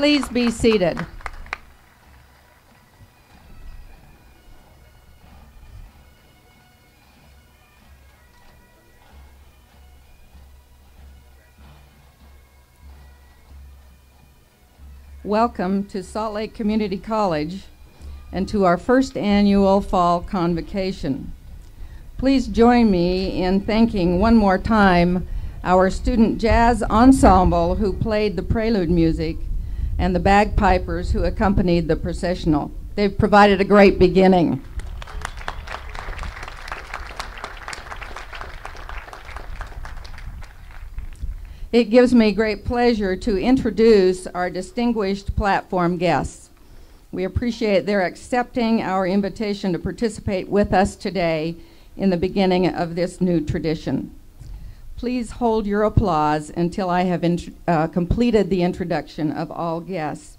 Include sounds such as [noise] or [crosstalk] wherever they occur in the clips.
Please be seated. Welcome to Salt Lake Community College and to our first annual fall convocation. Please join me in thanking one more time our student jazz ensemble who played the prelude music and the bagpipers who accompanied the processional. They've provided a great beginning. It gives me great pleasure to introduce our distinguished platform guests. We appreciate their accepting our invitation to participate with us today in the beginning of this new tradition. Please hold your applause until I have uh, completed the introduction of all guests.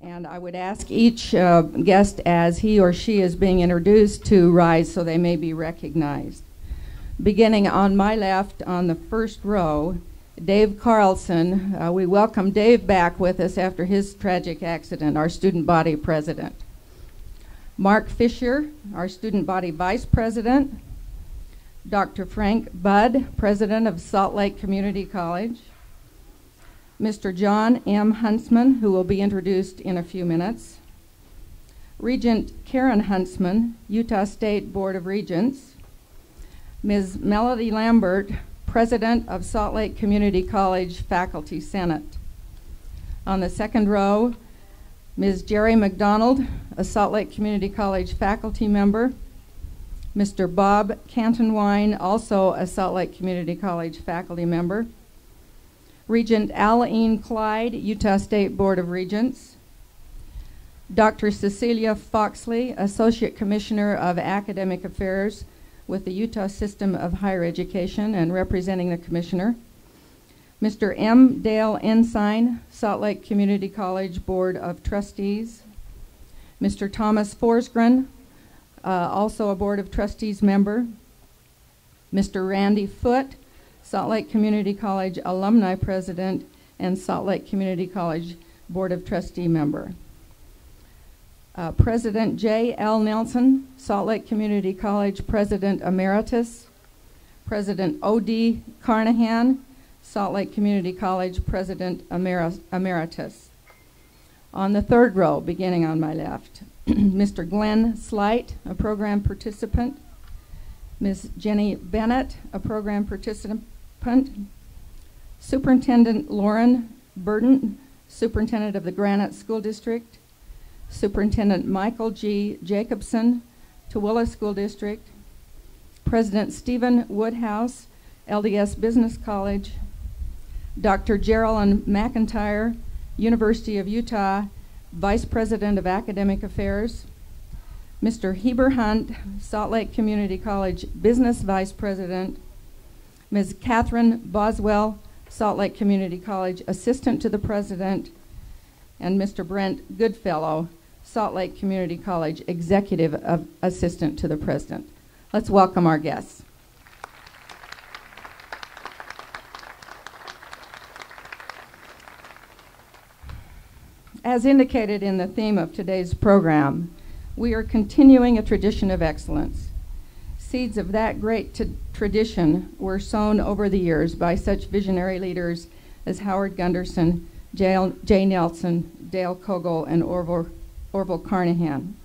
And I would ask each uh, guest as he or she is being introduced to rise so they may be recognized. Beginning on my left on the first row Dave Carlson. Uh, we welcome Dave back with us after his tragic accident, our student body president. Mark Fisher, our student body vice president. Dr. Frank Budd, president of Salt Lake Community College. Mr. Jon M. Huntsman, who will be introduced in a few minutes. Regent Karen Huntsman, Utah State Board of Regents. Ms. Melody Lambert, President of Salt Lake Community College Faculty Senate. On the second row, Ms. Jerry McDonald, a Salt Lake Community College faculty member. Mr. Bob Cantonwine, also a Salt Lake Community College faculty member. Regent Aileen Clyde, Utah State Board of Regents. Dr. Cecilia Foxley, Associate Commissioner of Academic Affairs with the Utah System of Higher Education and representing the Commissioner. Mr. M. Dale Ensign, Salt Lake Community College Board of Trustees. Mr. Thomas Forsgren, uh, also a Board of Trustees member. Mr. Randy Foote, Salt Lake Community College Alumni President and Salt Lake Community College Board of Trustee member. Uh, President J. L. Nelson, Salt Lake Community College President Emeritus. President O.D. Carnahan, Salt Lake Community College President Emer Emeritus. On the third row, beginning on my left, [clears throat] Mr. Glenn Slight, a program participant. Ms. Jenny Bennett, a program participant. Superintendent Lauren Burden, Superintendent of the Granite School District. Superintendent Michael G. Jacobson, Tooele School District, President Stephen Woodhouse, LDS Business College, Dr. Geraldine McIntyre, University of Utah, Vice President of Academic Affairs, Mr. Heber Hunt, Salt Lake Community College Business Vice President, Ms. Catherine Boswell, Salt Lake Community College Assistant to the President, and Mr. Brent Goodfellow, Salt Lake Community College Executive Assistant to the President. Let's welcome our guests. As indicated in the theme of today's program, we are continuing a tradition of excellence. Seeds of that great tradition were sown over the years by such visionary leaders as Howard Gunderson, Jay Nelson, Dale Kogel, and Orville, Orville Carnahan,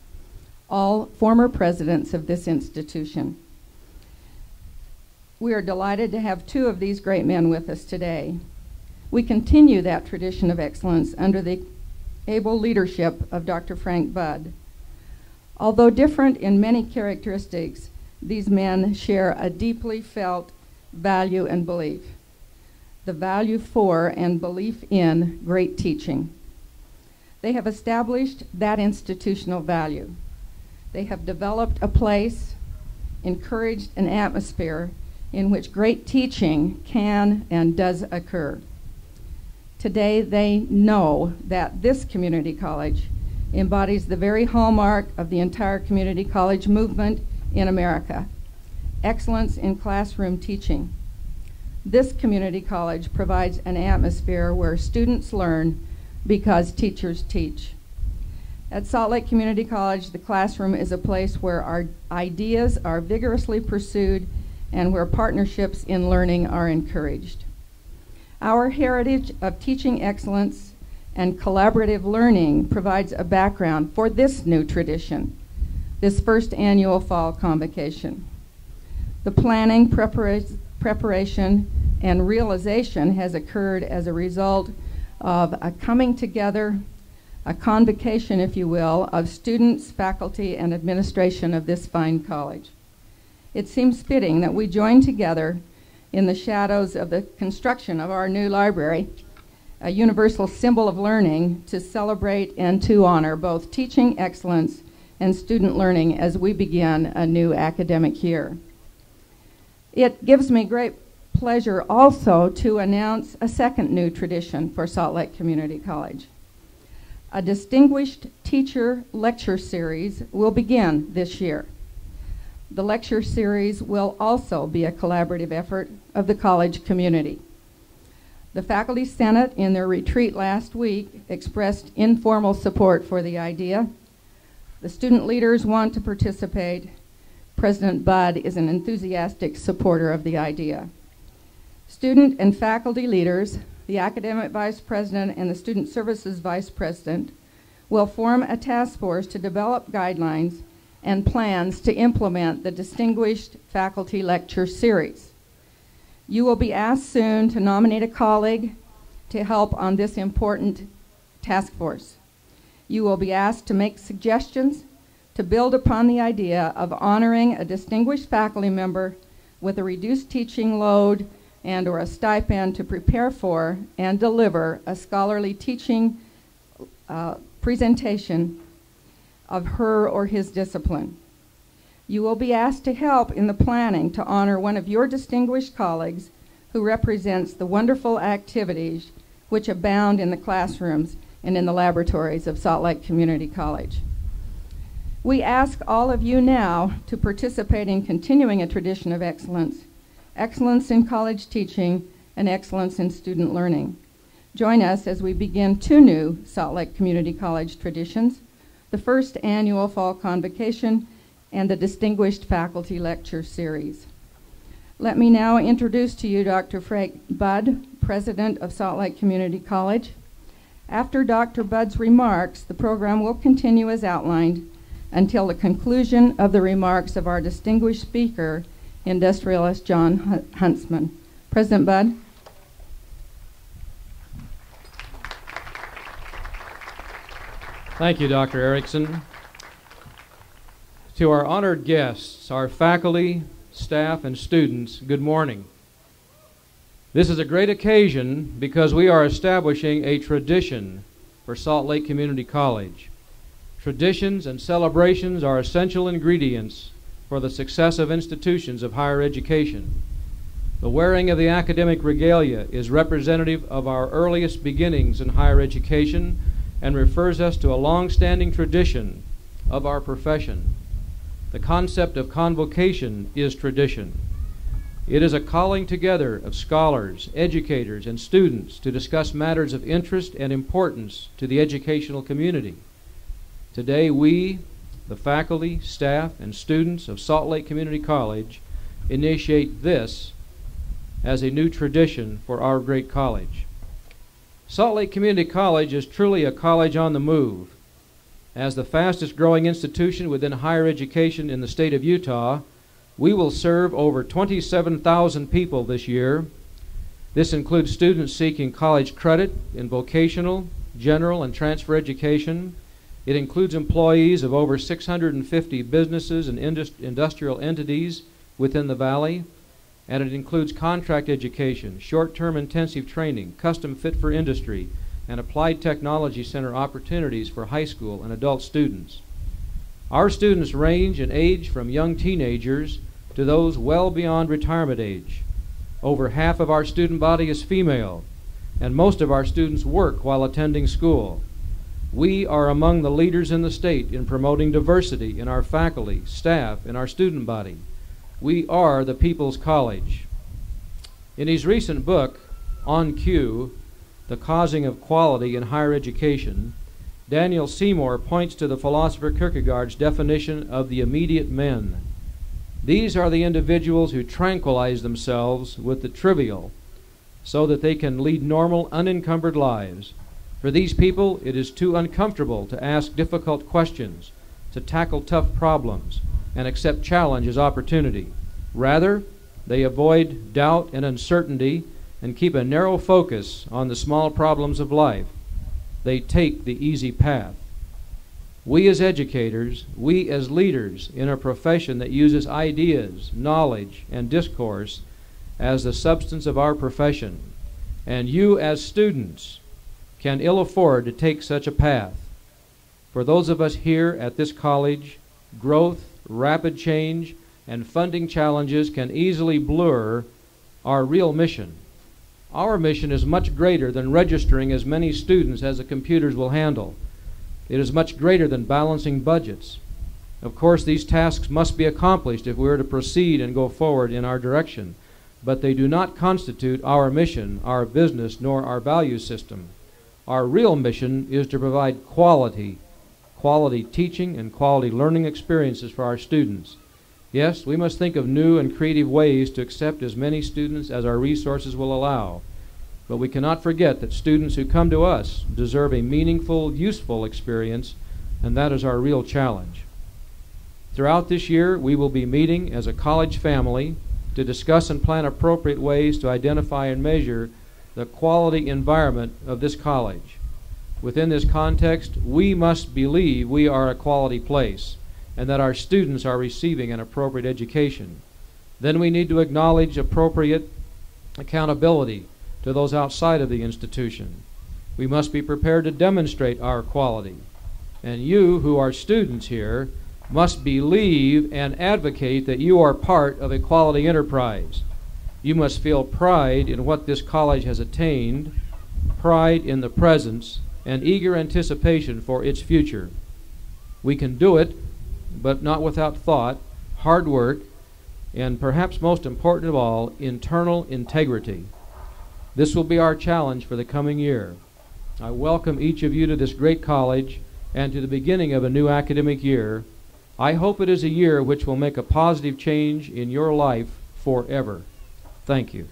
all former presidents of this institution. We are delighted to have two of these great men with us today. We continue that tradition of excellence under the able leadership of Dr. Frank Budd. Although different in many characteristics, these men share a deeply felt value and belief the value for and belief in great teaching. They have established that institutional value. They have developed a place, encouraged an atmosphere in which great teaching can and does occur. Today, they know that this community college embodies the very hallmark of the entire community college movement in America excellence in classroom teaching. This community college provides an atmosphere where students learn because teachers teach. At Salt Lake Community College, the classroom is a place where our ideas are vigorously pursued and where partnerships in learning are encouraged. Our heritage of teaching excellence and collaborative learning provides a background for this new tradition, this first annual fall convocation. The planning, prepara preparation, and realization has occurred as a result of a coming together a convocation, if you will, of students, faculty, and administration of this fine college. It seems fitting that we join together in the shadows of the construction of our new library, a universal symbol of learning, to celebrate and to honor both teaching excellence and student learning as we begin a new academic year. It gives me great pleasure also to announce a second new tradition for Salt Lake Community College. A distinguished teacher lecture series will begin this year. The lecture series will also be a collaborative effort of the college community. The Faculty Senate, in their retreat last week, expressed informal support for the idea. The student leaders want to participate. President Budd is an enthusiastic supporter of the idea. Student and faculty leaders the academic vice president and the student services vice president will form a task force to develop guidelines and plans to implement the Distinguished Faculty Lecture Series. You will be asked soon to nominate a colleague to help on this important task force. You will be asked to make suggestions to build upon the idea of honoring a distinguished faculty member with a reduced teaching load and or a stipend to prepare for and deliver a scholarly teaching uh, presentation of her or his discipline. You will be asked to help in the planning to honor one of your distinguished colleagues who represents the wonderful activities which abound in the classrooms and in the laboratories of Salt Lake Community College. We ask all of you now to participate in continuing a tradition of excellence excellence in college teaching, and excellence in student learning. Join us as we begin two new Salt Lake Community College traditions the first annual fall convocation and the Distinguished Faculty Lecture Series. Let me now introduce to you Dr. Frank Budd, President of Salt Lake Community College. After Dr. Budd's remarks, the program will continue as outlined until the conclusion of the remarks of our distinguished speaker, industrialist Jon Huntsman. President Budd. Thank you, Dr. Erickson. To our honored guests, our faculty, staff, and students, good morning. This is a great occasion because we are establishing a tradition for Salt Lake Community College. Traditions and celebrations are essential ingredients for the success of institutions of higher education. The wearing of the academic regalia is representative of our earliest beginnings in higher education and refers us to a long standing tradition of our profession. The concept of convocation is tradition. It is a calling together of scholars, educators, and students to discuss matters of interest and importance to the educational community. Today, we, the faculty, staff, and students of Salt Lake Community College initiate this as a new tradition for our great college. Salt Lake Community College is truly a college on the move. As the fastest growing institution within higher education in the state of Utah, we will serve over 27,000 people this year. This includes students seeking college credit in vocational, general, and transfer education, it includes employees of over 650 businesses and industrial entities within the valley, and it includes contract education, short term intensive training, custom fit for industry, and applied technology center opportunities for high school and adult students. Our students range in age from young teenagers to those well beyond retirement age. Over half of our student body is female, and most of our students work while attending school. We are among the leaders in the state in promoting diversity in our faculty, staff, and our student body. We are the People's College. In his recent book, On Q, the causing of quality in higher education, Daniel Seymour points to the philosopher Kierkegaard's definition of the immediate men. These are the individuals who tranquilize themselves with the trivial so that they can lead normal, unencumbered lives. For these people, it is too uncomfortable to ask difficult questions, to tackle tough problems, and accept challenge as opportunity. Rather, they avoid doubt and uncertainty and keep a narrow focus on the small problems of life they take the easy path. We as educators, we as leaders in a profession that uses ideas, knowledge, and discourse as the substance of our profession, and you as students can ill afford to take such a path. For those of us here at this college, growth, rapid change, and funding challenges can easily blur our real mission. Our mission is much greater than registering as many students as the computers will handle. It is much greater than balancing budgets. Of course, these tasks must be accomplished if we are to proceed and go forward in our direction, but they do not constitute our mission, our business, nor our value system. Our real mission is to provide quality, quality teaching and quality learning experiences for our students. Yes, we must think of new and creative ways to accept as many students as our resources will allow. But we cannot forget that students who come to us deserve a meaningful, useful experience, and that is our real challenge. Throughout this year, we will be meeting as a college family to discuss and plan appropriate ways to identify and measure the quality environment of this college. Within this context, we must believe we are a quality place and that our students are receiving an appropriate education. Then we need to acknowledge appropriate accountability to those outside of the institution. We must be prepared to demonstrate our quality. And you, who are students here, must believe and advocate that you are part of a quality enterprise. You must feel pride in what this college has attained, pride in the presence, and eager anticipation for its future. We can do it but not without thought, hard work, and perhaps most important of all, internal integrity. This will be our challenge for the coming year. I welcome each of you to this great college and to the beginning of a new academic year. I hope it is a year which will make a positive change in your life forever. Thank you.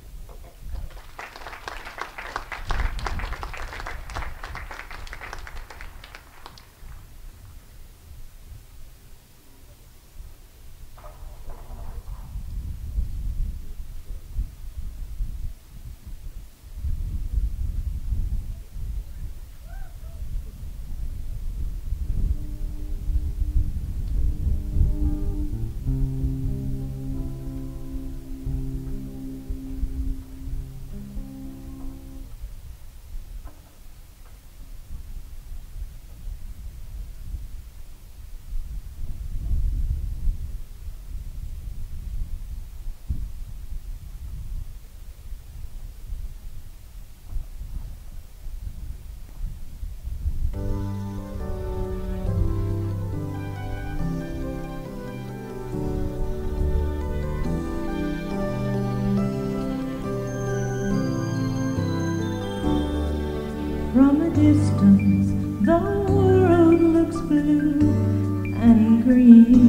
There blue and guns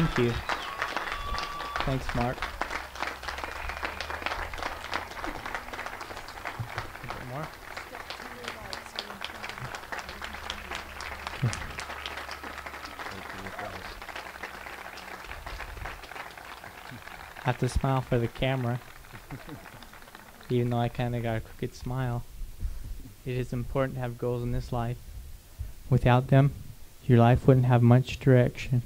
Thank you. Thanks, Mark. Have to smile for the camera. [laughs] Even though I kind of got a crooked smile. It is important to have goals in this life. Without them, your life wouldn't have much direction.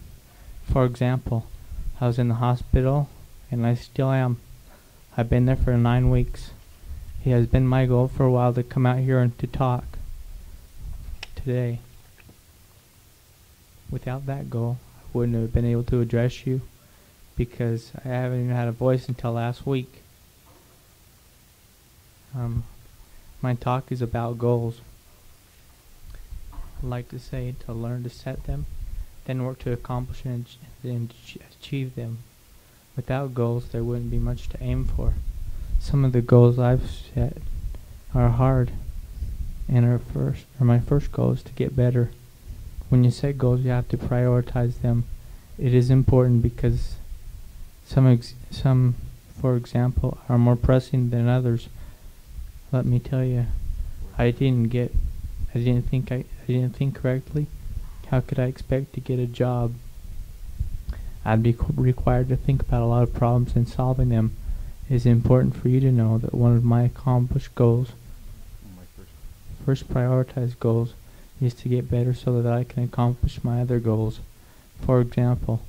For example, I was in the hospital, and I still am. I've been there for nine weeks. It has been my goal for a while to come out here and to talk today. Without that goal, I wouldn't have been able to address you because I haven't even had a voice until last week. Um, my talk is about goals. I like to say to learn to set them then work to accomplish and, and achieve them. Without goals, there wouldn't be much to aim for. Some of the goals I've set are hard, and are first, or my first goal is to get better. When you set goals, you have to prioritize them. It is important because some, some, for example, are more pressing than others. Let me tell you, I didn't get, I didn't think I, I didn't think correctly how could I expect to get a job? I'd be required to think about a lot of problems and solving them. It is important for you to know that one of my accomplished goals, my first prioritized goals, is to get better so that I can accomplish my other goals. For example,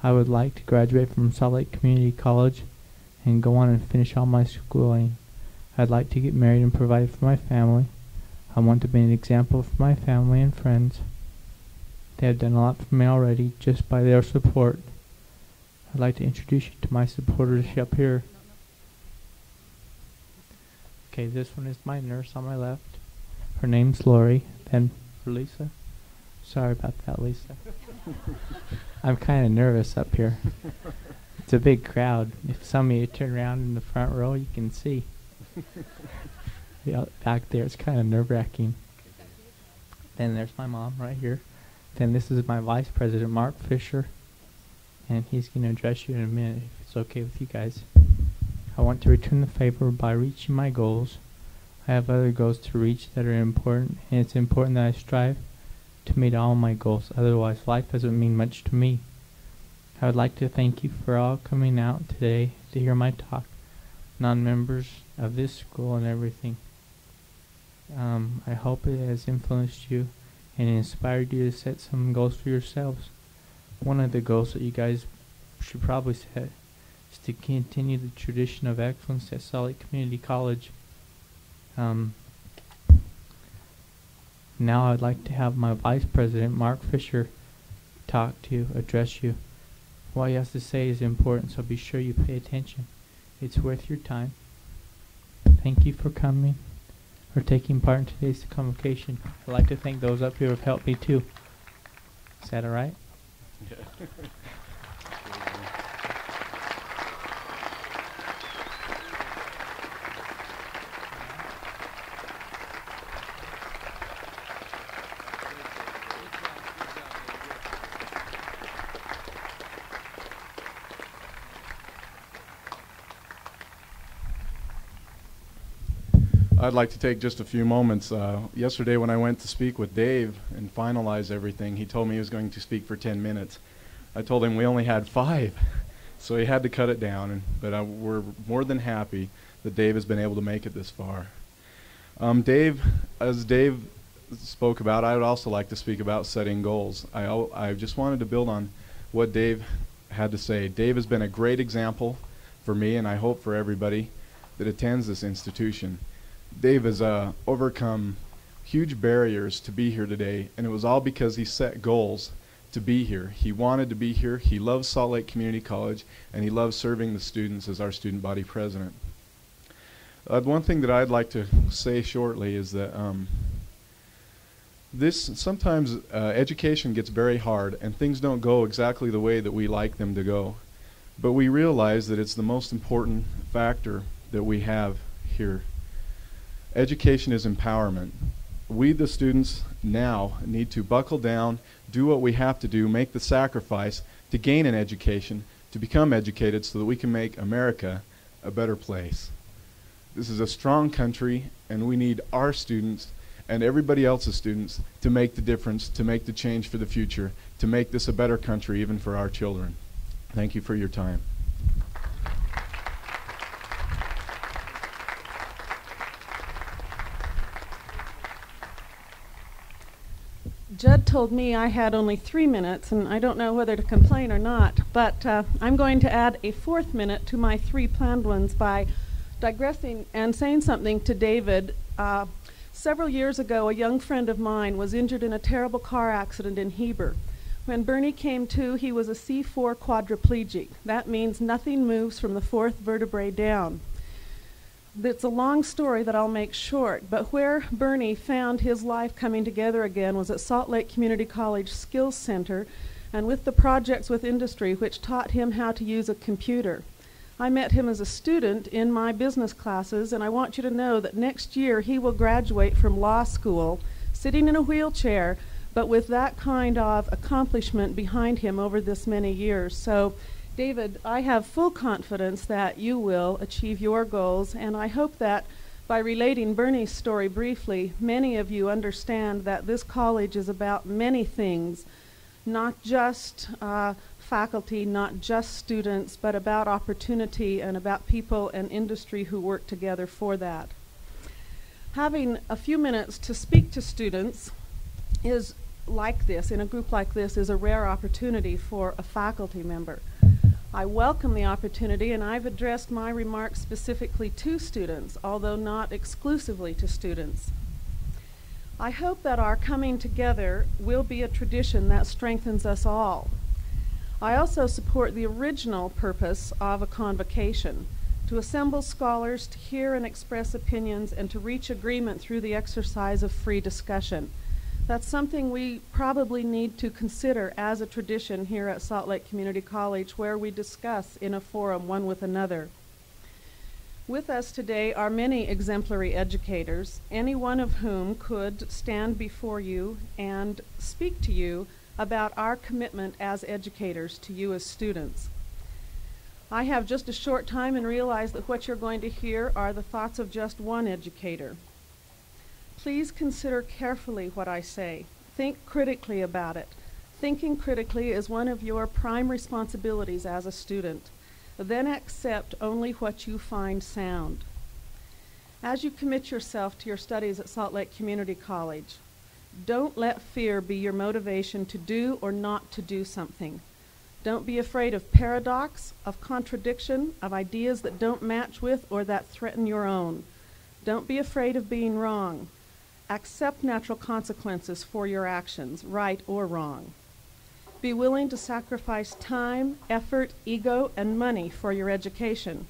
I would like to graduate from Salt Lake Community College and go on and finish all my schooling. I'd like to get married and provide for my family. I want to be an example for my family and friends. They have done a lot for me already just by their support. I'd like to introduce you to my supporters up here. Okay, this one is my nurse on my left. Her name's Lori. Then for Lisa. Sorry about that, Lisa. [laughs] I'm kind of nervous up here. It's a big crowd. If some of you turn around in the front row, you can see. [laughs] yeah, back there, it's kind of nerve wracking. Then there's my mom right here. Then this is my vice president, Mark Fisher. And he's going to address you in a minute if it's okay with you guys. I want to return the favor by reaching my goals. I have other goals to reach that are important, and it's important that I strive to meet all my goals. Otherwise, life doesn't mean much to me. I would like to thank you for all coming out today to hear my talk, non-members of this school and everything. Um, I hope it has influenced you and inspired you to set some goals for yourselves. One of the goals that you guys should probably set is to continue the tradition of excellence at Salt Community College. Um, now I'd like to have my Vice President, Mark Fisher, talk to you, address you. What he has to say is important, so be sure you pay attention. It's worth your time. Thank you for coming or taking part in today's convocation. I'd like to thank those up here who have helped me too. Is that alright? [laughs] Yeah. I'd like to take just a few moments. Uh, yesterday, when I went to speak with Dave and finalize everything, he told me he was going to speak for 10 minutes. I told him we only had five, [laughs] so he had to cut it down. And, but uh, we're more than happy that Dave has been able to make it this far. Um, Dave, as Dave spoke about, I would also like to speak about setting goals. I, I just wanted to build on what Dave had to say. Dave has been a great example for me, and I hope for everybody that attends this institution. Dave has uh, overcome huge barriers to be here today, and it was all because he set goals to be here. He wanted to be here. He loves Salt Lake Community College, and he loves serving the students as our student body president. Uh, one thing that I'd like to say shortly is that um, this sometimes uh, education gets very hard, and things don't go exactly the way that we like them to go. But we realize that it's the most important factor that we have here Education is empowerment. We, the students, now need to buckle down, do what we have to do, make the sacrifice to gain an education, to become educated so that we can make America a better place. This is a strong country, and we need our students and everybody else's students to make the difference, to make the change for the future, to make this a better country even for our children. Thank you for your time. Judd told me I had only three minutes, and I don't know whether to complain or not, but uh, I'm going to add a fourth minute to my three planned ones by digressing and saying something to David. Uh, several years ago, a young friend of mine was injured in a terrible car accident in Heber. When Bernie came to, he was a C4 quadriplegic. That means nothing moves from the fourth vertebrae down. It's a long story that I'll make short, but where Bernie found his life coming together again was at Salt Lake Community College Skills Center and with the projects with industry which taught him how to use a computer. I met him as a student in my business classes, and I want you to know that next year he will graduate from law school sitting in a wheelchair, but with that kind of accomplishment behind him over this many years. So David, I have full confidence that you will achieve your goals, and I hope that by relating Bernie's story briefly, many of you understand that this college is about many things, not just uh, faculty, not just students, but about opportunity and about people and industry who work together for that. Having a few minutes to speak to students is like this, in a group like this, is a rare opportunity for a faculty member. I welcome the opportunity and I've addressed my remarks specifically to students, although not exclusively to students. I hope that our coming together will be a tradition that strengthens us all. I also support the original purpose of a convocation to assemble scholars to hear and express opinions and to reach agreement through the exercise of free discussion. That's something we probably need to consider as a tradition here at Salt Lake Community College where we discuss in a forum one with another. With us today are many exemplary educators, any one of whom could stand before you and speak to you about our commitment as educators to you as students. I have just a short time and realize that what you're going to hear are the thoughts of just one educator. Please consider carefully what I say. Think critically about it. Thinking critically is one of your prime responsibilities as a student. Then accept only what you find sound. As you commit yourself to your studies at Salt Lake Community College, don't let fear be your motivation to do or not to do something. Don't be afraid of paradox, of contradiction, of ideas that don't match with or that threaten your own. Don't be afraid of being wrong. Accept natural consequences for your actions, right or wrong. Be willing to sacrifice time, effort, ego, and money for your education.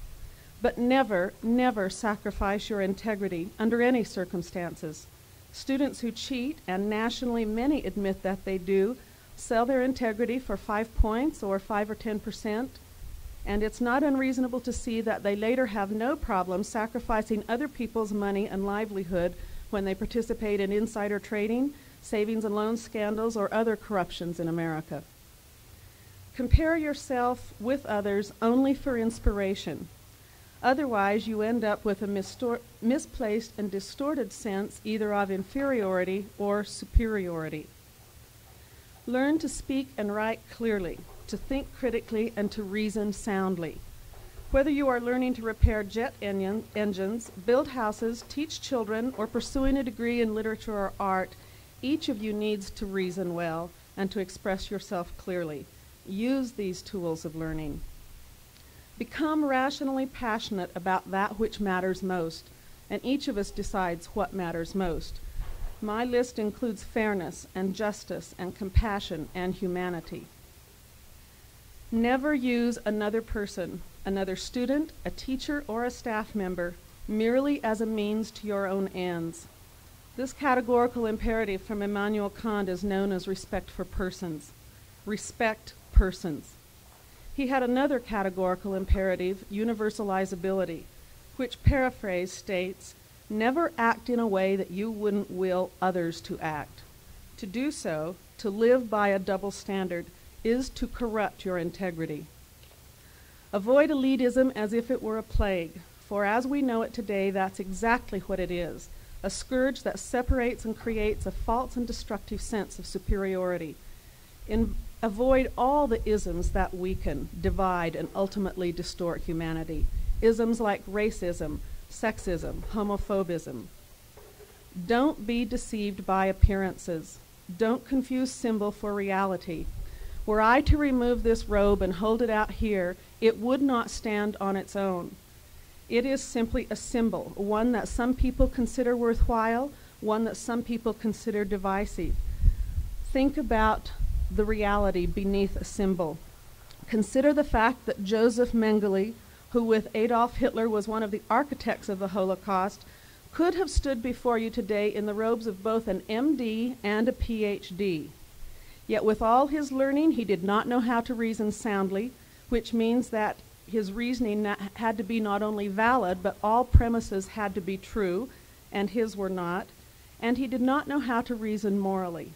But never, never sacrifice your integrity under any circumstances. Students who cheat, and nationally many admit that they do, sell their integrity for five points or five or ten percent. And it's not unreasonable to see that they later have no problem sacrificing other people's money and livelihood when they participate in insider trading, savings and loan scandals, or other corruptions in America. Compare yourself with others only for inspiration. Otherwise, you end up with a misplaced and distorted sense either of inferiority or superiority. Learn to speak and write clearly, to think critically, and to reason soundly. Whether you are learning to repair jet engine, engines, build houses, teach children, or pursuing a degree in literature or art, each of you needs to reason well and to express yourself clearly. Use these tools of learning. Become rationally passionate about that which matters most, and each of us decides what matters most. My list includes fairness and justice and compassion and humanity. Never use another person another student, a teacher, or a staff member merely as a means to your own ends. This categorical imperative from Immanuel Kant is known as respect for persons. Respect persons. He had another categorical imperative, universalizability, which paraphrase states, never act in a way that you wouldn't will others to act. To do so, to live by a double standard, is to corrupt your integrity. Avoid elitism as if it were a plague, for as we know it today, that's exactly what it is a scourge that separates and creates a false and destructive sense of superiority. In, avoid all the isms that weaken, divide, and ultimately distort humanity. Isms like racism, sexism, homophobism. Don't be deceived by appearances. Don't confuse symbol for reality. Were I to remove this robe and hold it out here, it would not stand on its own. It is simply a symbol, one that some people consider worthwhile, one that some people consider divisive. Think about the reality beneath a symbol. Consider the fact that Josef Mengele, who with Adolf Hitler was one of the architects of the Holocaust, could have stood before you today in the robes of both an MD and a PhD. Yet, with all his learning, he did not know how to reason soundly, which means that his reasoning had to be not only valid, but all premises had to be true, and his were not, and he did not know how to reason morally.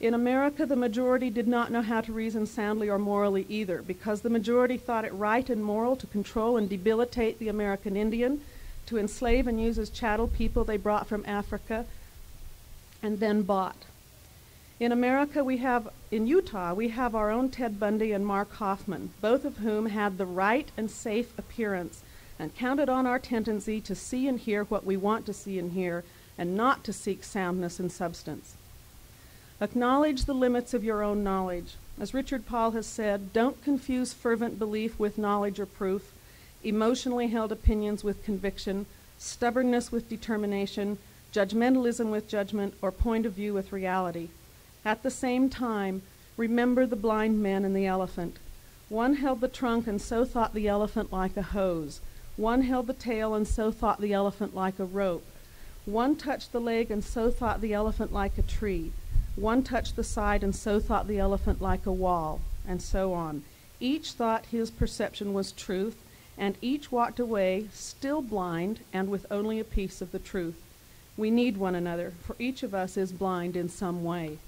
In America, the majority did not know how to reason soundly or morally either, because the majority thought it right and moral to control and debilitate the American Indian, to enslave and use as chattel people they brought from Africa and then bought. In America, we have, in Utah, we have our own Ted Bundy and Mark Hofmann, both of whom had the right and safe appearance and counted on our tendency to see and hear what we want to see and hear and not to seek soundness and substance. Acknowledge the limits of your own knowledge. As Richard Paul has said, don't confuse fervent belief with knowledge or proof, emotionally held opinions with conviction, stubbornness with determination, judgmentalism with judgment, or point of view with reality. At the same time, remember the blind men and the elephant. One held the trunk and so thought the elephant like a hose. One held the tail and so thought the elephant like a rope. One touched the leg and so thought the elephant like a tree. One touched the side and so thought the elephant like a wall, and so on. Each thought his perception was truth, and each walked away still blind and with only a piece of the truth. We need one another, for each of us is blind in some way.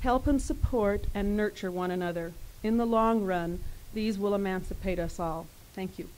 Help and support and nurture one another. In the long run, these will emancipate us all. Thank you.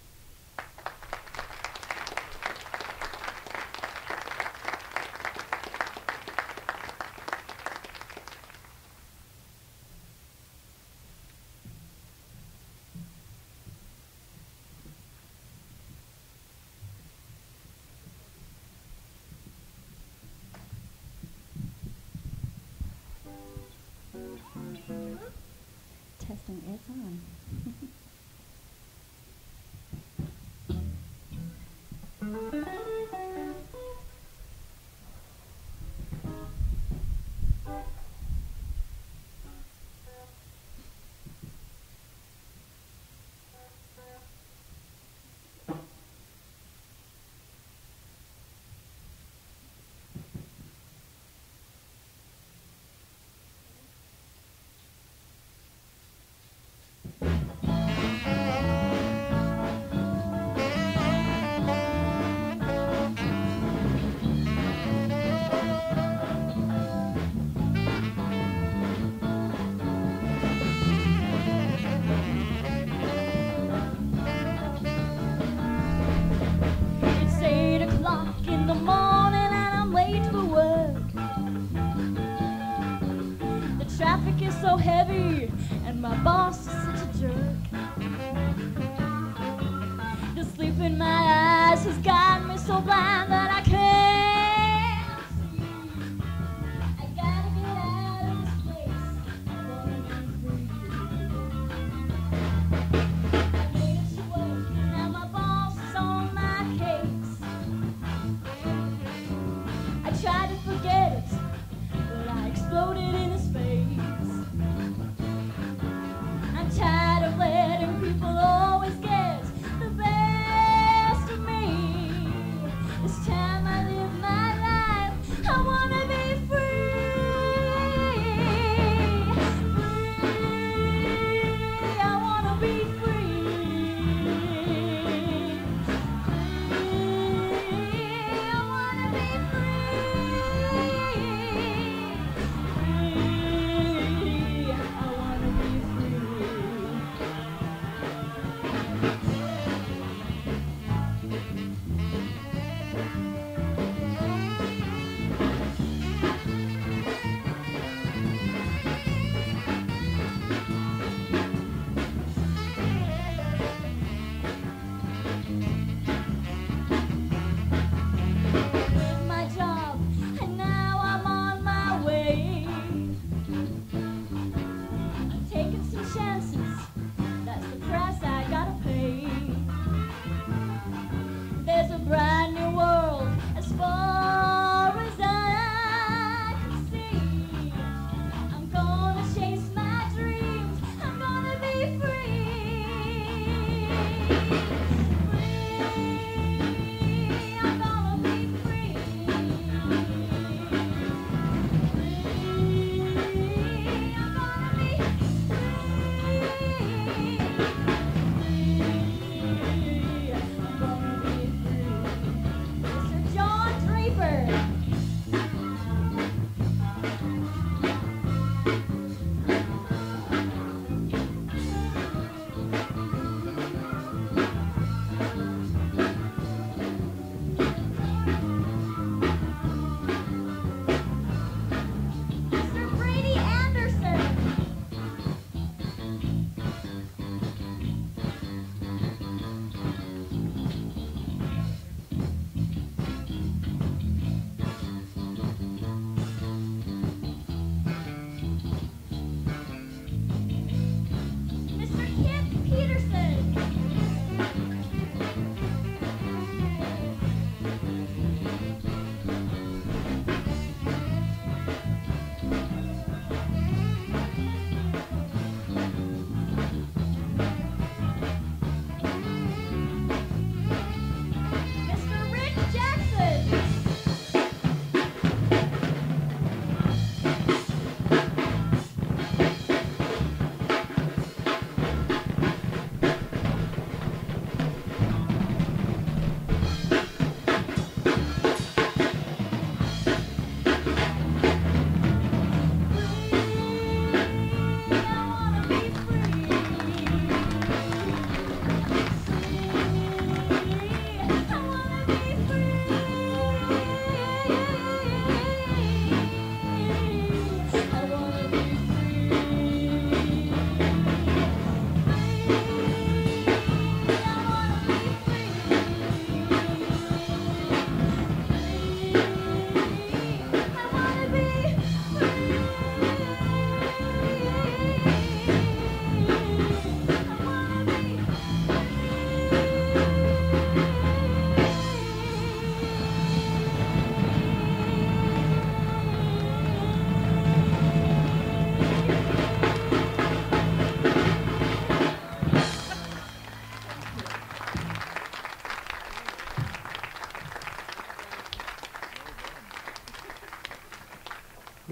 Some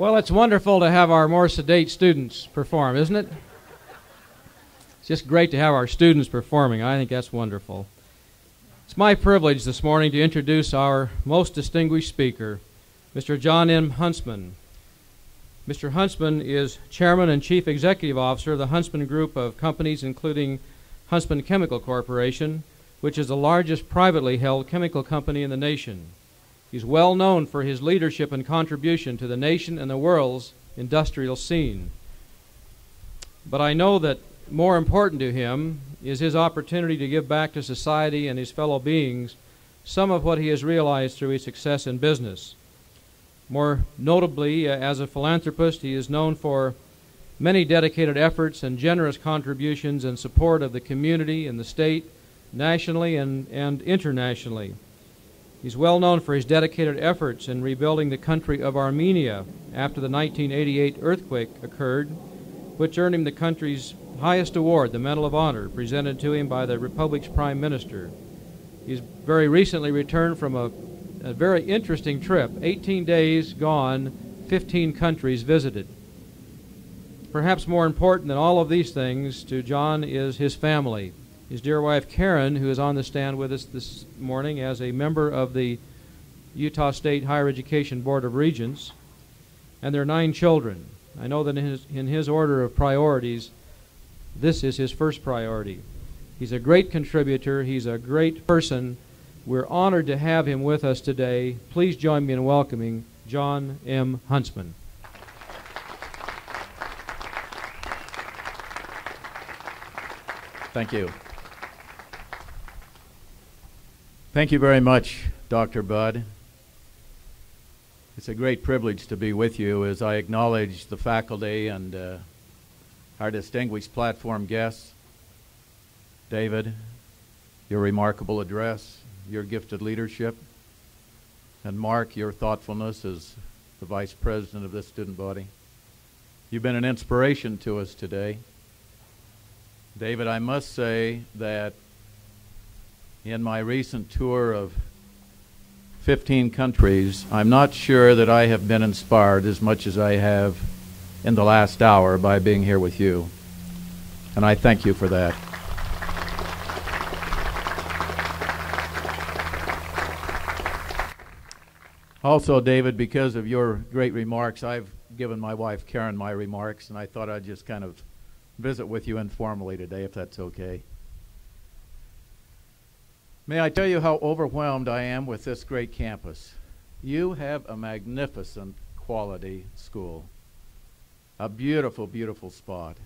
Well, it's wonderful to have our more sedate students perform, isn't it? It's just great to have our students performing. I think that's wonderful. It's my privilege this morning to introduce our most distinguished speaker, Mr. Jon M. Huntsman. Mr. Huntsman is Chairman and Chief Executive Officer of the Huntsman Group of companies, including Huntsman Chemical Corporation, which is the largest privately held chemical company in the nation. He's well known for his leadership and contribution to the nation and the world's industrial scene. But I know that more important to him is his opportunity to give back to society and his fellow beings some of what he has realized through his success in business. More notably, uh, as a philanthropist, he is known for many dedicated efforts and generous contributions in support of the community and the state, nationally and, and internationally. He's well known for his dedicated efforts in rebuilding the country of Armenia after the 1988 earthquake occurred, which earned him the country's highest award, the Medal of Honor, presented to him by the Republic's Prime Minister. He's very recently returned from a, a very interesting trip 18 days gone, 15 countries visited. Perhaps more important than all of these things to Jon is his family his dear wife Karen, who is on the stand with us this morning as a member of the Utah State Higher Education Board of Regents, and their nine children. I know that in his, in his order of priorities, this is his first priority. He's a great contributor, he's a great person. We're honored to have him with us today. Please join me in welcoming Jon M. Huntsman. Thank you. Thank you very much, Dr. Budd. It's a great privilege to be with you as I acknowledge the faculty and uh, our distinguished platform guests. David, your remarkable address, your gifted leadership, and Mark, your thoughtfulness as the vice president of this student body. You've been an inspiration to us today. David, I must say that in my recent tour of 15 countries, I'm not sure that I have been inspired as much as I have in the last hour by being here with you. And I thank you for that. Also, David, because of your great remarks, I've given my wife Karen my remarks, and I thought I'd just kind of visit with you informally today, if that's okay. May I tell you how overwhelmed I am with this great campus? You have a magnificent quality school, a beautiful, beautiful spot.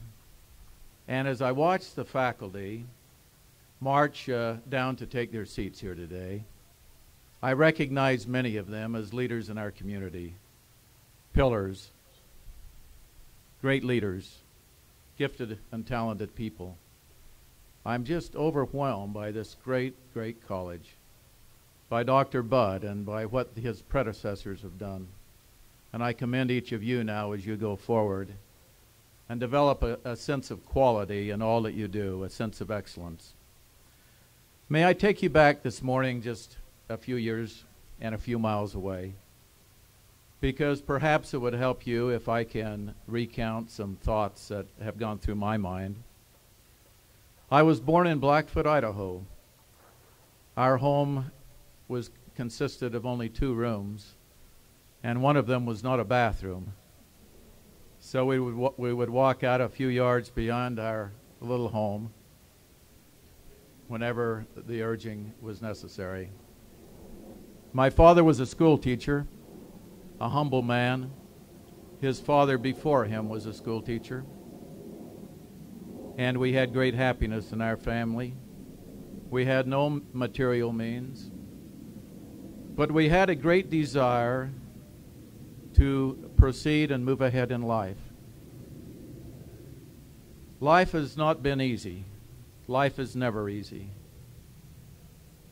And as I watch the faculty march uh, down to take their seats here today, I recognize many of them as leaders in our community, pillars, great leaders, gifted and talented people. I'm just overwhelmed by this great, great college, by Dr. Budd, and by what his predecessors have done. And I commend each of you now as you go forward and develop a, a sense of quality in all that you do, a sense of excellence. May I take you back this morning just a few years and a few miles away? Because perhaps it would help you if I can recount some thoughts that have gone through my mind. I was born in Blackfoot, Idaho. Our home was consisted of only two rooms, and one of them was not a bathroom. So we would we would walk out a few yards beyond our little home whenever the urging was necessary. My father was a school teacher, a humble man. His father before him was a school teacher and we had great happiness in our family. We had no material means, but we had a great desire to proceed and move ahead in life. Life has not been easy. Life is never easy.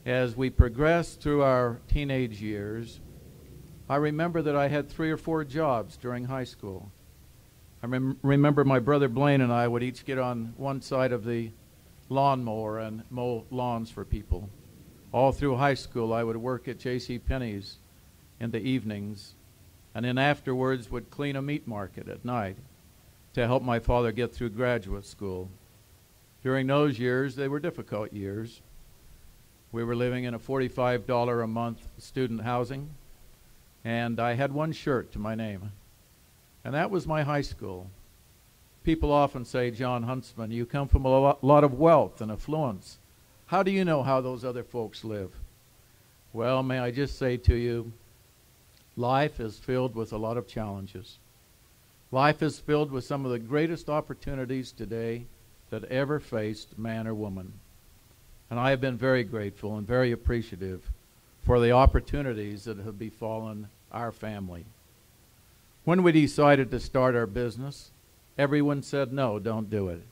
As we progressed through our teenage years, I remember that I had three or four jobs during high school. I rem- remember my brother Blaine and I would each get on one side of the lawnmower and mow lawns for people. All through high school, I would work at J.C. Penney's in the evenings and then afterwards would clean a meat market at night to help my father get through graduate school. During those years, they were difficult years. We were living in a $45 a month student housing, and I had one shirt to my name, and that was my high school. People often say, Jon Huntsman, you come from a lot of wealth and affluence. How do you know how those other folks live? Well, may I just say to you, life is filled with a lot of challenges. Life is filled with some of the greatest opportunities today that ever faced man or woman. And I have been very grateful and very appreciative for the opportunities that have befallen our family. When we decided to start our business, everyone said, no, don't do it.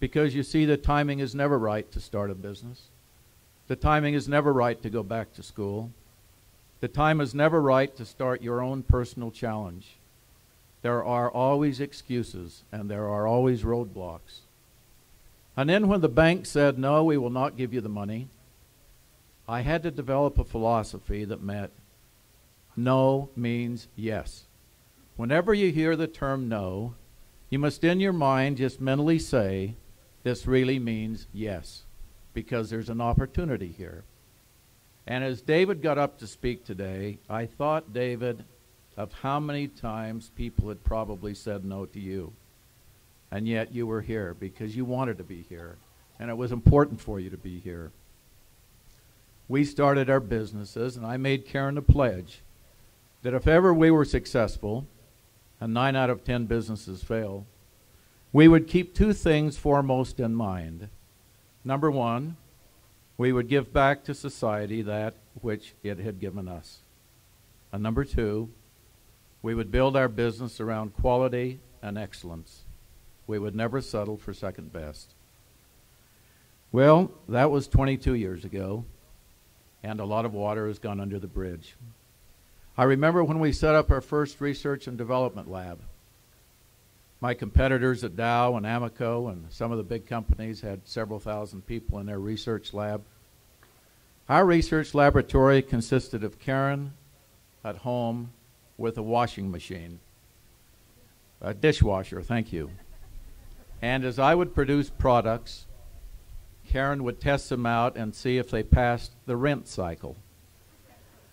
Because you see, the timing is never right to start a business. The timing is never right to go back to school. The time is never right to start your own personal challenge. There are always excuses and there are always roadblocks. And then when the bank said, no, we will not give you the money, I had to develop a philosophy that meant no means yes. Whenever you hear the term no, you must in your mind just mentally say, this really means yes, because there's an opportunity here. And as David got up to speak today, I thought, David, of how many times people had probably said no to you. And yet you were here because you wanted to be here. And it was important for you to be here. We started our businesses, and I made Karen a pledge that if ever we were successful, and nine out of ten businesses fail, we would keep two things foremost in mind. Number one, we would give back to society that which it had given us. And number two, we would build our business around quality and excellence. We would never settle for second best. Well, that was 22 years ago, and a lot of water has gone under the bridge. I remember when we set up our first research and development lab. My competitors at Dow and Amoco and some of the big companies had several thousand people in their research lab. Our research laboratory consisted of Karen at home with a washing machine, a dishwasher, thank you. And as I would produce products, Karen would test them out and see if they passed the rinse cycle.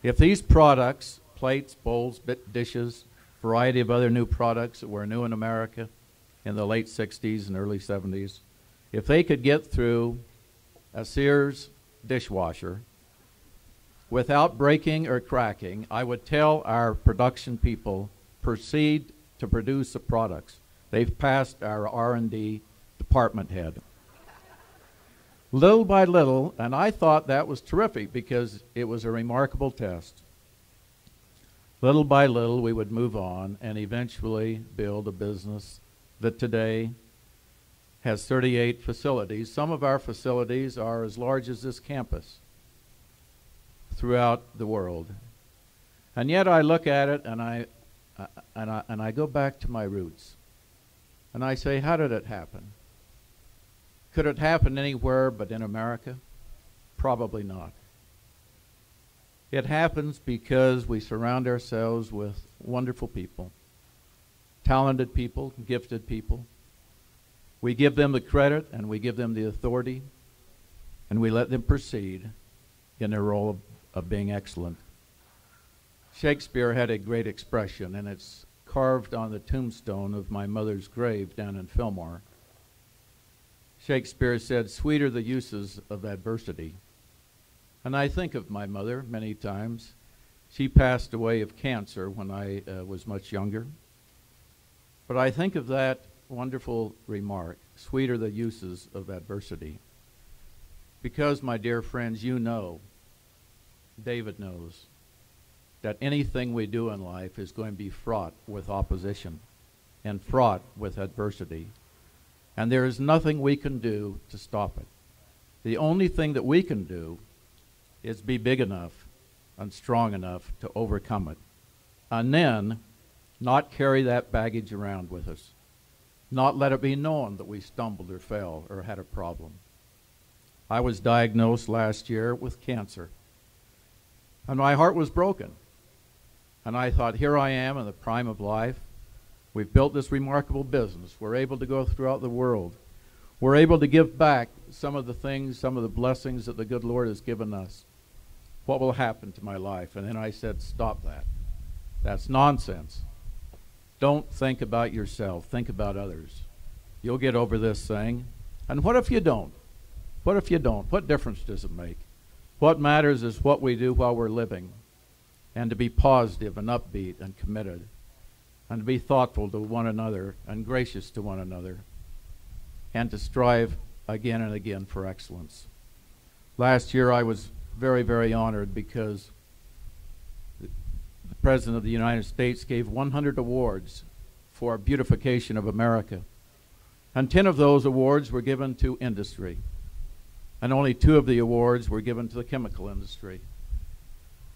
If these products, plates, bowls, bit dishes, variety of other new products that were new in America in the late 60s and early 70s, if they could get through a Sears dishwasher without breaking or cracking, I would tell our production people, proceed to produce the products. They've passed our R&D department head. Little by little, and I thought that was terrific because it was a remarkable test. Little by little, we would move on and eventually build a business that today has 38 facilities. Some of our facilities are as large as this campus throughout the world. And yet I look at it and I, uh, and I, and I go back to my roots. And I say, how did it happen? Could it happen anywhere but in America? Probably not. It happens because we surround ourselves with wonderful people, talented people, gifted people. We give them the credit and we give them the authority and we let them proceed in their role of, of being excellent. Shakespeare had a great expression, and it's carved on the tombstone of my mother's grave down in Fillmore. Shakespeare said, Sweet are the uses of adversity. And I think of my mother many times. She passed away of cancer when I uh, was much younger. But I think of that wonderful remark sweet are the uses of adversity. Because, my dear friends, you know, David knows, that anything we do in life is going to be fraught with opposition and fraught with adversity. And there is nothing we can do to stop it. The only thing that we can do is be big enough and strong enough to overcome it. And then not carry that baggage around with us. Not let it be known that we stumbled or fell or had a problem. I was diagnosed last year with cancer. And my heart was broken. And I thought, here I am in the prime of life. We've built this remarkable business. We're able to go throughout the world. We're able to give back some of the things, some of the blessings that the good Lord has given us. What will happen to my life? And then I said, stop that. That's nonsense. Don't think about yourself, think about others. You'll get over this thing. And what if you don't? What if you don't? What difference does it make? What matters is what we do while we're living, and to be positive and upbeat and committed, and to be thoughtful to one another and gracious to one another, and to strive again and again for excellence. Last year I was very, very honored because the President of the United States gave 100 awards for beautification of America. And 10 of those awards were given to industry. And only two of the awards were given to the chemical industry.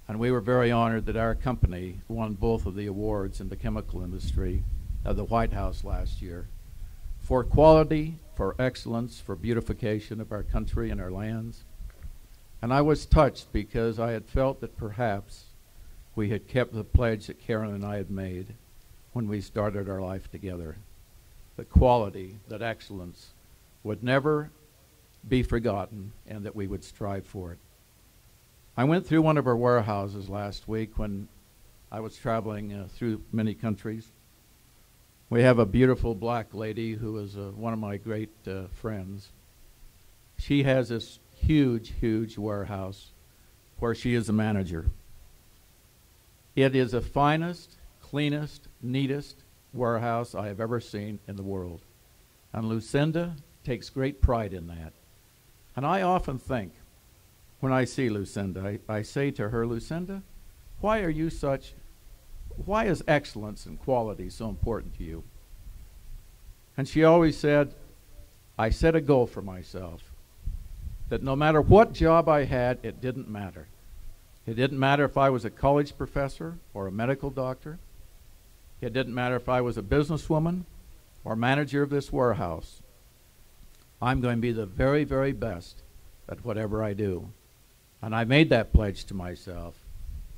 And we were very honored that our company won both of the awards in the chemical industry of the White House last year for quality, for excellence, for beautification of our country and our lands. And I was touched because I had felt that perhaps we had kept the pledge that Karen and I had made when we started our life together. The quality, that excellence would never be forgotten and that we would strive for it. I went through one of our warehouses last week when I was traveling uh, through many countries. We have a beautiful black lady who is uh, one of my great uh, friends. She has this huge, huge warehouse where she is a manager. It is the finest, cleanest, neatest warehouse I have ever seen in the world. And Lucinda takes great pride in that. And I often think, when I see Lucinda, I, I say to her, Lucinda, why are you such, why is excellence and quality so important to you? And she always said, I set a goal for myself that no matter what job I had, it didn't matter. It didn't matter if I was a college professor or a medical doctor. It didn't matter if I was a businesswoman or manager of this warehouse. I'm going to be the very, very best at whatever I do. And I made that pledge to myself.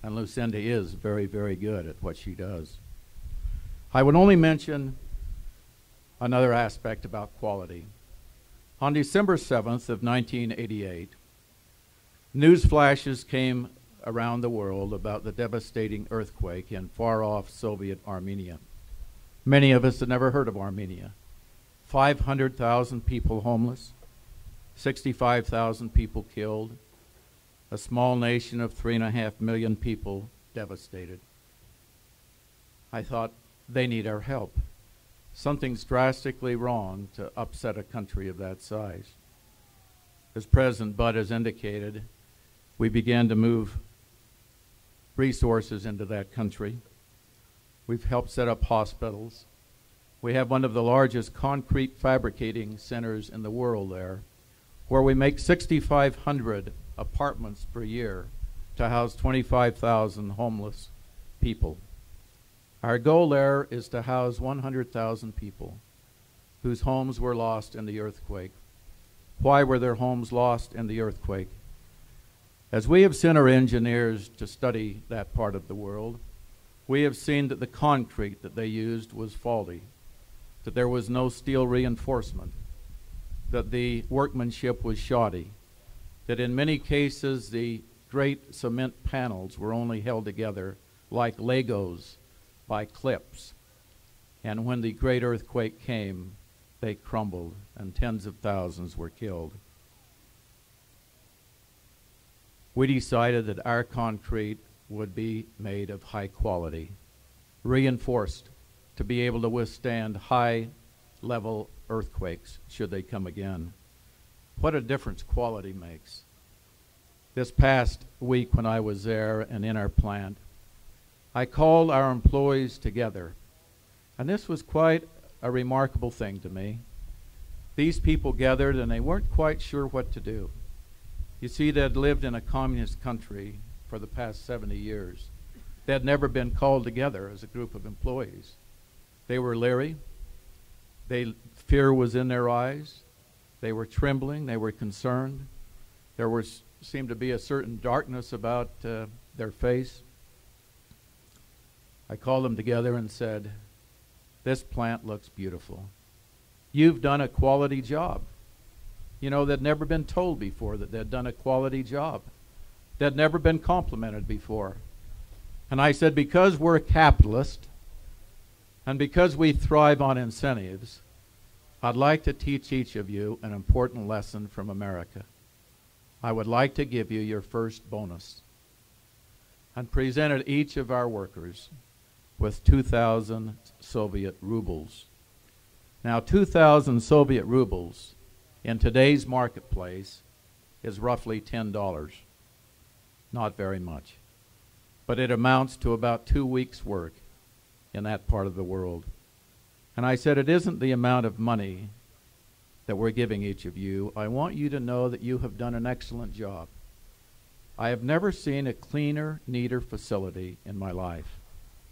And Lucinda is very, very good at what she does. I would only mention another aspect about quality. On December 7th of 1988, news flashes came around the world about the devastating earthquake in far-off Soviet Armenia. Many of us had never heard of Armenia. 500,000 people homeless, 65,000 people killed, a small nation of three and a half million people devastated. I thought, they need our help. Something's drastically wrong to upset a country of that size. As President Budd has indicated, we began to move resources into that country. We've helped set up hospitals. We have one of the largest concrete fabricating centers in the world there, where we make 6,500 apartments per year to house 25,000 homeless people. Our goal there is to house 100,000 people whose homes were lost in the earthquake. Why were their homes lost in the earthquake? As we have sent our engineers to study that part of the world, we have seen that the concrete that they used was faulty that there was no steel reinforcement, that the workmanship was shoddy, that in many cases the great cement panels were only held together like Legos by clips. And when the great earthquake came, they crumbled and tens of thousands were killed. We decided that our concrete would be made of high quality, reinforced to be able to withstand high level earthquakes should they come again. What a difference quality makes. This past week when I was there and in our plant, I called our employees together. And this was quite a remarkable thing to me. These people gathered and they weren't quite sure what to do. You see, they'd lived in a communist country for the past 70 years. They had never been called together as a group of employees. They were leery. They, fear was in their eyes. They were trembling. They were concerned. There was, seemed to be a certain darkness about uh, their face. I called them together and said, This plant looks beautiful. You've done a quality job. You know, they'd never been told before that they'd done a quality job. They'd never been complimented before. And I said, Because we're a capitalist and because we thrive on incentives, I'd like to teach each of you an important lesson from America. I would like to give you your first bonus and presented each of our workers with 2,000 Soviet rubles. Now, 2,000 Soviet rubles in today's marketplace is roughly $10. Not very much. But it amounts to about two weeks' work in that part of the world. And I said, It isn't the amount of money that we're giving each of you. I want you to know that you have done an excellent job. I have never seen a cleaner, neater facility in my life.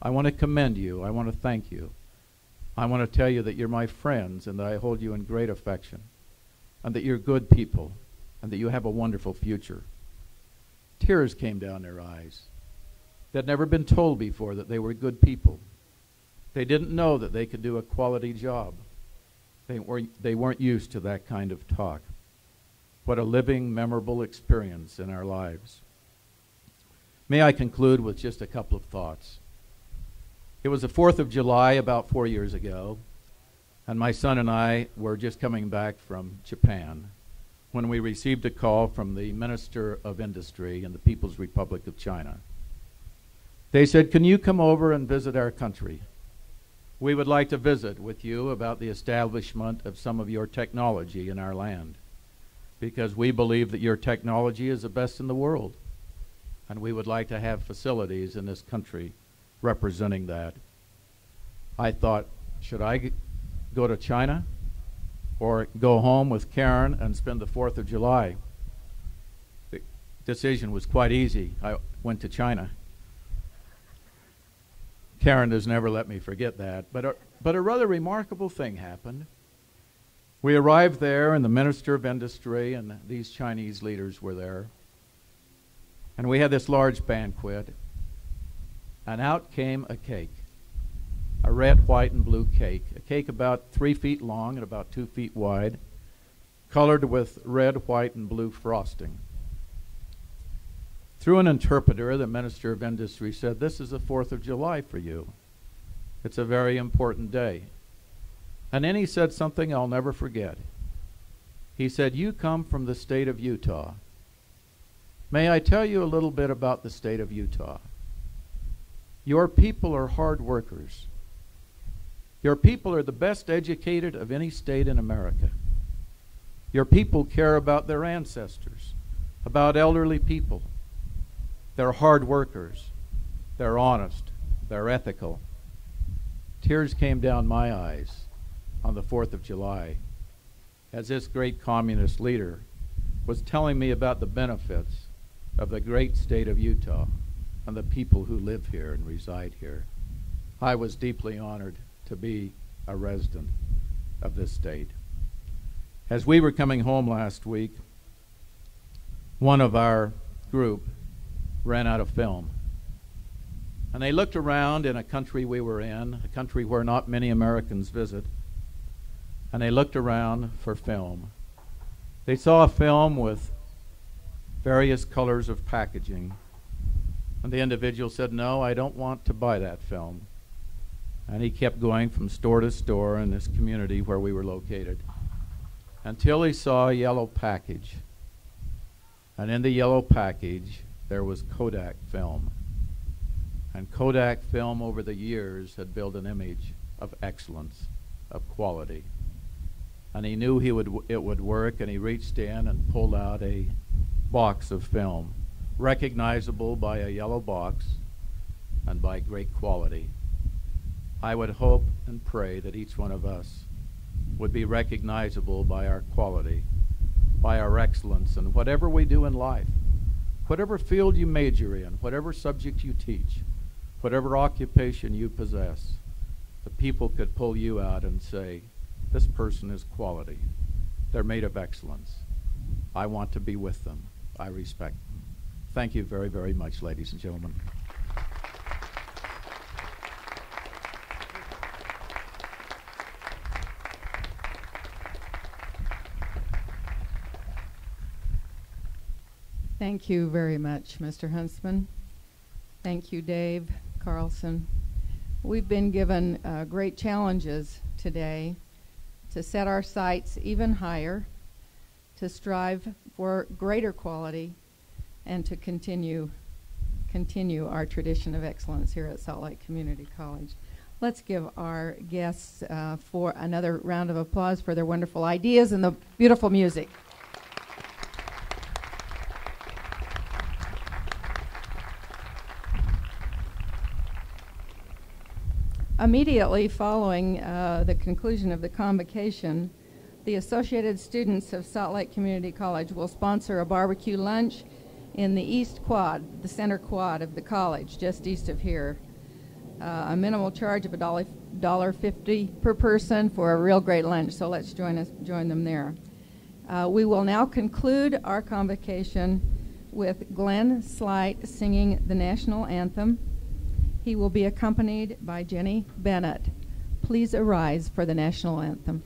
I want to commend you. I want to thank you. I want to tell you that you're my friends and that I hold you in great affection and that you're good people and that you have a wonderful future. Tears came down their eyes. They'd never been told before that they were good people. They didn't know that they could do a quality job. They weren't, they weren't used to that kind of talk. What a living, memorable experience in our lives. May I conclude with just a couple of thoughts? It was the 4th of July about four years ago, and my son and I were just coming back from Japan when we received a call from the Minister of Industry in the People's Republic of China. They said, Can you come over and visit our country? We would like to visit with you about the establishment of some of your technology in our land because we believe that your technology is the best in the world. And we would like to have facilities in this country representing that. I thought, should I go to China or go home with Karen and spend the 4th of July? The decision was quite easy. I went to China. Karen has never let me forget that. But a, but a rather remarkable thing happened. We arrived there, and the Minister of Industry and these Chinese leaders were there. And we had this large banquet, and out came a cake a red, white, and blue cake. A cake about three feet long and about two feet wide, colored with red, white, and blue frosting. Through an interpreter, the Minister of Industry said, This is the 4th of July for you. It's a very important day. And then he said something I'll never forget. He said, You come from the state of Utah. May I tell you a little bit about the state of Utah? Your people are hard workers. Your people are the best educated of any state in America. Your people care about their ancestors, about elderly people. They're hard workers. They're honest. They're ethical. Tears came down my eyes on the 4th of July as this great communist leader was telling me about the benefits of the great state of Utah and the people who live here and reside here. I was deeply honored to be a resident of this state. As we were coming home last week, one of our group ran out of film. And they looked around in a country we were in, a country where not many Americans visit, and they looked around for film. They saw a film with various colors of packaging. And the individual said, No, I don't want to buy that film. And he kept going from store to store in this community where we were located until he saw a yellow package. And in the yellow package, there was Kodak film. And Kodak film over the years had built an image of excellence, of quality. And he knew he would, it would work, and he reached in and pulled out a box of film, recognizable by a yellow box and by great quality. I would hope and pray that each one of us would be recognizable by our quality, by our excellence, and whatever we do in life, whatever field you major in, whatever subject you teach, whatever occupation you possess, the people could pull you out and say, This person is quality. They're made of excellence. I want to be with them. I respect them. Thank you very, very much, ladies and gentlemen. Thank you very much, Mr. Huntsman. Thank you, Dave Carlson. We've been given uh, great challenges today to set our sights even higher, to strive for greater quality, and to continue continue our tradition of excellence here at Salt Lake Community College. Let's give our guests uh, for another round of applause for their wonderful ideas and the beautiful music. Immediately following uh, the conclusion of the convocation, the Associated Students of Salt Lake Community College will sponsor a barbecue lunch in the East Quad, the center quad of the college, just east of here. Uh, a minimal charge of a dollar, dollar fifty per person for a real great lunch. So let's join us, join them there. Uh, we will now conclude our convocation with Glenn Slight singing the national anthem. He will be accompanied by Jenny Bennett. Please arise for the national anthem.